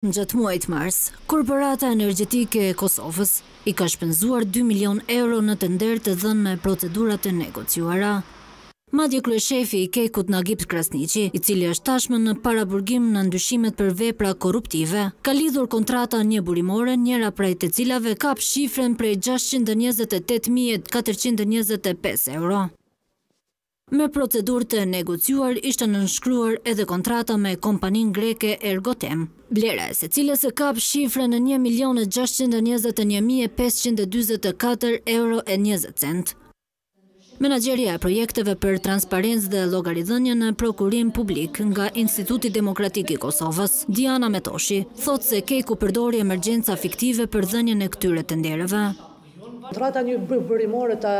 Gjatë muajit mars, Korporata Energjetike e Kosovës i ka shpenzuar dy milionë euro në tenderë të dhënë me procedura të negociuara. Madje kryeshefi i KEK-ut Nagip Krasniqi, i cili është tashmë në paraburgim nën dyshimet për vepra korruptive, ka lidhur kontrata njëburimore njëra prej të cilave kap shifrën prej gjashtëqind e njëzet e tetë mijë e katërqind e njëzet e pesë euro. Me procedurë të negociuar ishte nënshkruar edhe kontrata me kompaninë greke Ergotem, vlera e së cilës e kap shifrën në një milion e gjashtëqind e njëzet e një mijë e pesëqind e dyzet e katër euro e njëzet centë. Menaxherja e projekteve për transparencë dhe llogaridhënie në Prokurim Publik nga Instituti Demokratik i Kosovës, Diana Metushi, thotë se KEK-u përdori emergjenca fiktive për dhënien e këtyre tenderëve. Trata njëburimore të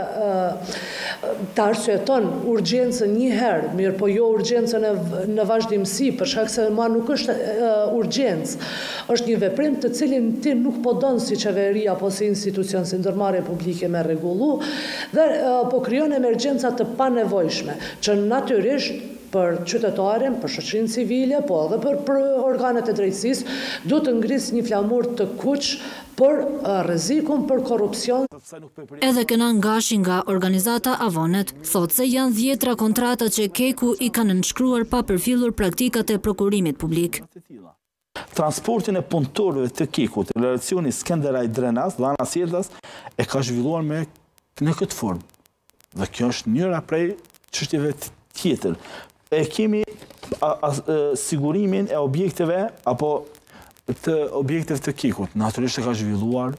arsyeton urgjencën një herë, mirëpo jo urgjencën në vazhdimësi, për shkak se ma nuk është urgjencë. është një veprim të cilin ti nuk po don si qeveri apo si institucion, si ndërmarrje publike me rregullu dhe po krijon emergjenca të panevojshme, që natyrisht për qytetarin, për shoqërinë civile, po edhe për organet e drejtësisë, duhet të ngrisë një flamur të kuq për rrezikun për korrupsion. Edhe Kenan Gashi nga organizata Avonet, thotë se janë dhjetëra kontrata që KEK-u i ka nënshkruar pa përfillur praktikat e prokurimit publik. Transportin e punëtorëve të KEK-ut, relacioni Skenderaj-Drenas dhe anasjelltas e ka zhvilluar në këtë formë. Dhe kjo është njëra prej çështjeve tjetër. E kemi sigurimin e objekteve apo të objekteve të KEK-ut. Natyrisht e ka zhvilluar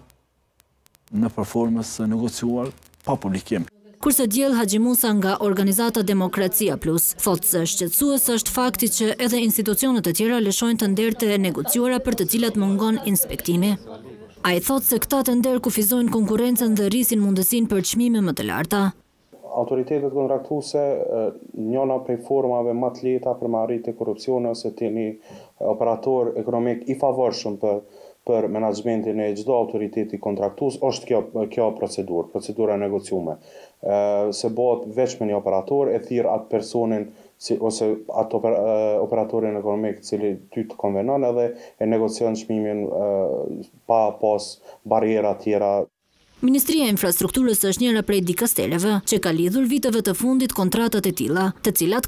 nëpër formës së negociuar pa publikim. Kurse Diell Haxhimusa nga organizata Demokracia Plus, thotë se shqetësues është fakti që edhe institucionet e tjera lëshojnë tenderë të negociuar për të cilat mungon inspektimi. Ai thotë se këta tenderë kufizojnë konkurrencën dhe rrisin mundësinë për çmime më të larta. Autoritetet kontraktuese, njona prej formave ma të lehta për me arrit te korrupsioni ose te një operator ekonomik i favorshëm për për menaxhmentin e çdo autoriteti kontraktues është kjo kjo procedurë, procedura e negociume. Se bohet veç me një operator, e thirr atë personin si ose atë operatorin ekonomik cili ty të konvenon edhe e negocion çmimin pa pas barriera tjera. Ministria e Infrastrukturës është njëra prej dikastereve që ka lidhur viteve të fundit kontrata të tilla, të cilat